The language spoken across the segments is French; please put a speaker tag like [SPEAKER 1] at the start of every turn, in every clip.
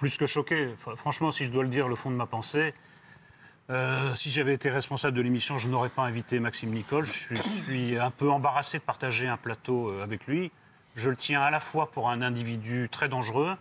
[SPEAKER 1] plus que choqué. Enfin, franchement, si je dois le dire, le fond de ma pensée, euh, si j'avais été responsable de l'émission, je n'aurais pas invité Maxime Nicole. Je suis, suis un peu embarrassé de partager un plateau euh, avec lui. Je le tiens à la fois pour un individu très dangereux,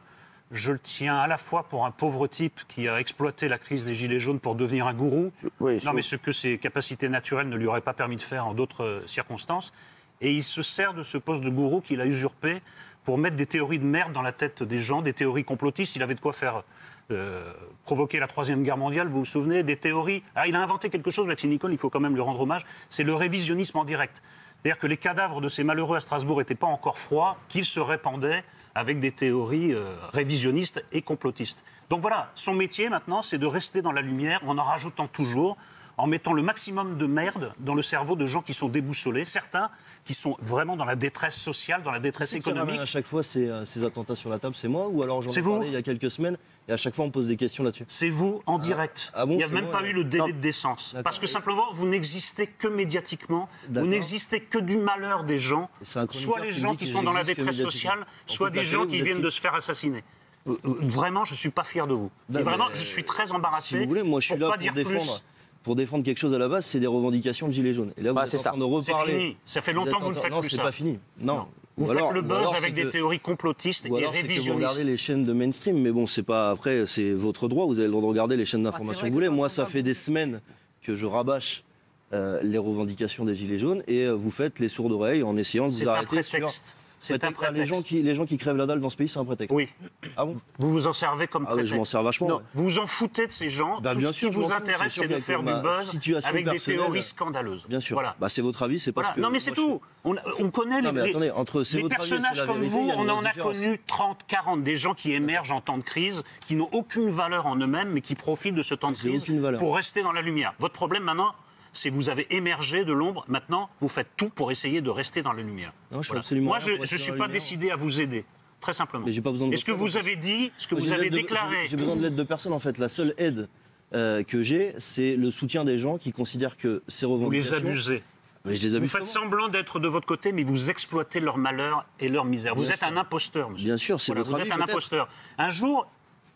[SPEAKER 1] je le tiens à la fois pour un pauvre type qui a exploité la crise des Gilets jaunes pour devenir un gourou.
[SPEAKER 2] Oui,
[SPEAKER 1] non, mais ce que ses capacités naturelles ne lui auraient pas permis de faire en d'autres euh, circonstances. Et il se sert de ce poste de gourou qu'il a usurpé pour mettre des théories de merde dans la tête des gens, des théories complotistes. Il avait de quoi faire euh, provoquer la Troisième Guerre mondiale, vous vous souvenez Des théories. Ah, il a inventé quelque chose, Maxime Nicole, il faut quand même lui rendre hommage. C'est le révisionnisme en direct. C'est-à-dire que les cadavres de ces malheureux à Strasbourg n'étaient pas encore froids, qu'ils se répandaient avec des théories euh, révisionnistes et complotistes. Donc voilà, son métier maintenant, c'est de rester dans la lumière en en rajoutant toujours, en mettant le maximum de merde dans le cerveau de gens qui sont déboussolés, certains qui sont vraiment dans la détresse sociale, dans la détresse économique.
[SPEAKER 3] à chaque fois ces, euh, ces attentats sur la table, c'est moi ou alors j'en ai parlé il y a quelques semaines et à chaque fois on pose des questions là-dessus.
[SPEAKER 1] C'est vous en direct.
[SPEAKER 3] ah bon,
[SPEAKER 1] Il n'y a même
[SPEAKER 3] moi,
[SPEAKER 1] pas eu le délai
[SPEAKER 3] Non.
[SPEAKER 1] de décence. Parce que simplement, vous n'existez que médiatiquement. Vous n'existez que du malheur des gens. Soit les gens qui sont dans la détresse sociale, soit des gens qui viennent de se faire assassiner. Euh, euh, Vraiment, je ne suis pas fier de vous. Et vraiment, je suis très embarrassé.
[SPEAKER 3] Si vous voulez, moi je suis
[SPEAKER 1] pour
[SPEAKER 3] là
[SPEAKER 1] pas
[SPEAKER 3] pour
[SPEAKER 1] dire
[SPEAKER 3] défendre,
[SPEAKER 1] plus.
[SPEAKER 3] Pour défendre quelque chose à la base, c'est des revendications de gilets jaunes. Et là, vous
[SPEAKER 2] Bah,
[SPEAKER 3] êtes
[SPEAKER 2] c'est
[SPEAKER 3] en
[SPEAKER 2] ça.
[SPEAKER 3] train de
[SPEAKER 1] C'est
[SPEAKER 3] reparler.
[SPEAKER 1] fini. Ça fait longtemps que vous ne faites
[SPEAKER 3] non,
[SPEAKER 1] plus
[SPEAKER 3] c'est
[SPEAKER 1] ça.
[SPEAKER 3] pas fini. Non.
[SPEAKER 1] Non. Vous
[SPEAKER 3] Ou
[SPEAKER 1] faites
[SPEAKER 3] alors-
[SPEAKER 1] le buzz
[SPEAKER 3] alors,
[SPEAKER 1] avec
[SPEAKER 3] c'est
[SPEAKER 1] des
[SPEAKER 3] que-
[SPEAKER 1] théories complotistes
[SPEAKER 3] Ou
[SPEAKER 1] et
[SPEAKER 3] alors c'est que vous
[SPEAKER 1] révisionnistes.
[SPEAKER 3] regardez les chaînes de mainstream, mais bon, c'est pas après, c'est votre droit. Vous avez le droit de regarder les chaînes d'information
[SPEAKER 4] vrai
[SPEAKER 3] que vous voulez. Moi, ça fait des semaines que je rabâche euh, les revendications des gilets jaunes et euh, vous faites les sourdes oreilles en essayant de
[SPEAKER 1] C'est
[SPEAKER 3] vous
[SPEAKER 1] un
[SPEAKER 3] arrêter sur.
[SPEAKER 1] Prétexte. C'est un
[SPEAKER 3] Peut-être, Les gens
[SPEAKER 1] prétexte.
[SPEAKER 3] qui les gens qui crèvent la dalle dans ce pays, c'est un prétexte.
[SPEAKER 1] Oui.
[SPEAKER 3] Ah bon
[SPEAKER 1] Vous vous en servez comme
[SPEAKER 3] Ah oui, je
[SPEAKER 1] prétexte.
[SPEAKER 3] m'en sers vachement. ouais.
[SPEAKER 1] Vous vous en foutez de ces gens.
[SPEAKER 3] Bah,
[SPEAKER 1] Tout
[SPEAKER 3] bien
[SPEAKER 1] ce
[SPEAKER 3] sûr,
[SPEAKER 1] qui vous intéresse,
[SPEAKER 3] C'est
[SPEAKER 1] de faire du buzz avec des théories scandaleuses.
[SPEAKER 3] Bien sûr.
[SPEAKER 1] Voilà.
[SPEAKER 3] Bah, c'est votre avis, c'est parce
[SPEAKER 1] Voilà.
[SPEAKER 3] que.
[SPEAKER 1] Non, mais c'est tout. On, on connaît
[SPEAKER 3] Non,
[SPEAKER 1] les,
[SPEAKER 3] mais attendez, entre
[SPEAKER 1] les
[SPEAKER 3] votre
[SPEAKER 1] personnages comme
[SPEAKER 3] vérité,
[SPEAKER 1] vous. On en a connu 30, 40, des gens qui émergent en temps de crise, qui n'ont aucune valeur en eux-mêmes, mais qui profitent de ce temps de crise pour rester dans la lumière. Votre problème maintenant, c'est que vous avez émergé de l'ombre. Maintenant, vous faites tout pour essayer de rester dans la lumière.
[SPEAKER 3] Non, je absolument
[SPEAKER 1] Moi, je ne suis pas décidé à vous aider. Très simplement.
[SPEAKER 3] Mais j'ai pas besoin de
[SPEAKER 1] Et ce que vous avez dit, ce que vous avez déclaré.
[SPEAKER 3] j'ai- besoin de l'aide de personne en fait. La seule aide euh, que j'ai, c'est le soutien des gens qui considèrent que ces
[SPEAKER 1] Vous les
[SPEAKER 3] revendications.
[SPEAKER 1] abusez.
[SPEAKER 3] Mais je les
[SPEAKER 1] Vous faites
[SPEAKER 3] comment
[SPEAKER 1] semblant d'être de votre côté, mais vous exploitez leur malheur et leur misère. Vous êtes un imposteur, monsieur.
[SPEAKER 3] Bien sûr, c'est votre
[SPEAKER 1] Vous
[SPEAKER 3] avis,
[SPEAKER 1] êtes un imposteur. Un jour,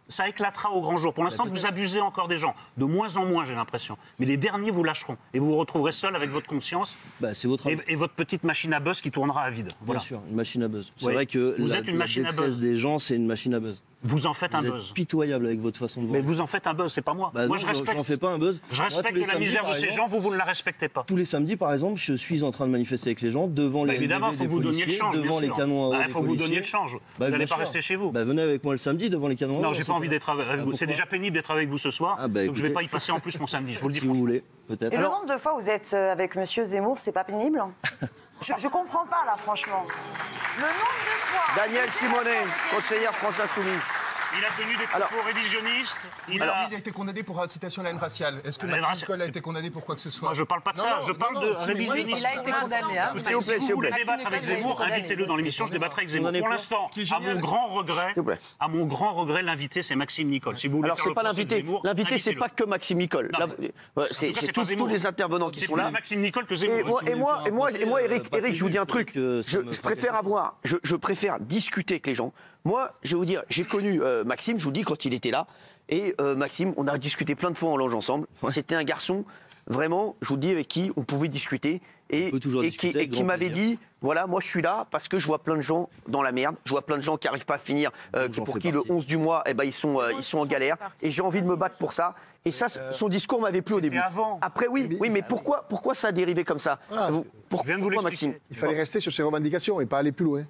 [SPEAKER 1] ça éclatera au grand jour. Pour l'instant, vous abusez encore des gens. De moins en moins, j'ai l'impression. Mais les derniers vous lâcheront. Et vous vous retrouverez seul avec votre conscience
[SPEAKER 3] Bah, votre
[SPEAKER 1] et, votre petite machine à buzz qui tournera à vide. Voilà.
[SPEAKER 3] Bien sûr, une machine à buzz. C'est
[SPEAKER 1] Oui.
[SPEAKER 3] vrai que
[SPEAKER 1] Vous
[SPEAKER 3] la,
[SPEAKER 1] êtes une
[SPEAKER 3] la
[SPEAKER 1] machine à buzz.
[SPEAKER 3] des gens, c'est une machine à buzz.
[SPEAKER 1] Vous en faites un
[SPEAKER 3] Vous êtes
[SPEAKER 1] buzz.
[SPEAKER 3] pitoyable avec votre façon de voir.
[SPEAKER 1] Mais vous en faites un buzz, c'est pas moi.
[SPEAKER 3] Bah
[SPEAKER 1] moi,
[SPEAKER 3] non,
[SPEAKER 1] je respecte,
[SPEAKER 3] j'en fais pas un buzz.
[SPEAKER 1] je respecte la
[SPEAKER 3] samedis,
[SPEAKER 1] misère de ces gens, vous, vous ne la respectez pas.
[SPEAKER 3] Tous les samedis, par exemple, je suis en train de manifester avec les gens devant
[SPEAKER 1] Bah,
[SPEAKER 3] les
[SPEAKER 1] évidemment, il faut vous donniez le change.
[SPEAKER 3] devant les canons à eau
[SPEAKER 1] Bah, Il faut que vous donniez
[SPEAKER 3] policiers.
[SPEAKER 1] le change.
[SPEAKER 3] Bah,
[SPEAKER 1] vous n'allez pas rester chez vous.
[SPEAKER 3] Venez avec moi le samedi devant les canons. à eau,
[SPEAKER 1] Non, j'ai pas envie d'être avec
[SPEAKER 3] Ah,
[SPEAKER 1] vous. C'est déjà pénible d'être avec vous ce soir.
[SPEAKER 3] Ah,
[SPEAKER 1] donc je vais
[SPEAKER 3] écoutez.
[SPEAKER 1] pas y passer en plus mon samedi. Je vous le dis
[SPEAKER 3] Si vous voulez, peut-être.
[SPEAKER 4] Et le nombre de fois où vous êtes euh, avec Monsieur Zemmour, c'est pas pénible? je, je comprends pas là, franchement. Le nombre de fois.
[SPEAKER 2] Daniel Simonet, conseillère France Insoumise.
[SPEAKER 1] Il a tenu des propos
[SPEAKER 2] Alors-
[SPEAKER 1] révisionnistes. Il
[SPEAKER 2] Alors-
[SPEAKER 1] a...
[SPEAKER 5] Il a été condamné pour incitation à la haine raciale. Est-ce que Maxime. Nicole a été condamné pour quoi que ce soit
[SPEAKER 1] Moi, je parle pas de
[SPEAKER 5] Non,
[SPEAKER 1] ça.
[SPEAKER 5] non,
[SPEAKER 1] je parle
[SPEAKER 5] non,
[SPEAKER 1] de révisionnisme.
[SPEAKER 4] Il a été condamné. Hein.
[SPEAKER 1] Écoutez,
[SPEAKER 2] S'il vous plaît,
[SPEAKER 1] si vous voulez débattre avec Zemmour, invitez-le dans l'émission, je débattrai avec Zemmour. Pour l'instant, à mon grand regret, à mon grand regret, l'invité, c'est Maxime Nicole. Si vous voulez
[SPEAKER 2] Alors, c'est pas l'invité. L'invité, c'est pas que Maxime Nicole.
[SPEAKER 1] En
[SPEAKER 2] C'est c'est tous les intervenants qui
[SPEAKER 1] C'est
[SPEAKER 2] sont
[SPEAKER 1] plus
[SPEAKER 2] là.
[SPEAKER 1] Maxime Nicole que Zemmour.
[SPEAKER 2] Et moi, et moi, Eric,
[SPEAKER 3] euh,
[SPEAKER 2] Eric, je vous dis un truc. Je,
[SPEAKER 3] euh,
[SPEAKER 2] je préfère avoir, je préfère discuter avec les gens. Moi, je vais vous dire, j'ai connu euh, Maxime, je vous dis quand il était là, et euh, Maxime, on a discuté plein de fois en loge ensemble. C'était un garçon vraiment, je vous dis avec qui on pouvait discuter et,
[SPEAKER 3] On peut toujours
[SPEAKER 2] et
[SPEAKER 3] discuter
[SPEAKER 2] qui, et qui m'avait dit, voilà, moi je suis là parce que je vois plein de gens dans la merde, je vois plein de gens qui n'arrivent pas à finir, euh, pour qui le
[SPEAKER 3] partie.
[SPEAKER 2] 11 du mois, eh ben ils sont, euh, ils sont en galère, et j'ai envie de me battre pour ça. Et ça, son discours m'avait plu au début.
[SPEAKER 1] avant.
[SPEAKER 2] Après, oui, oui, mais pourquoi, pourquoi ça a dérivé comme ça Vous- pour-
[SPEAKER 1] Je viens de vous
[SPEAKER 2] Pourquoi,
[SPEAKER 1] l'expliquer.
[SPEAKER 2] Maxime
[SPEAKER 6] Il fallait rester sur ses revendications et pas aller plus loin.